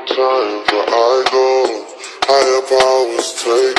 more time, but I know Higher powers take.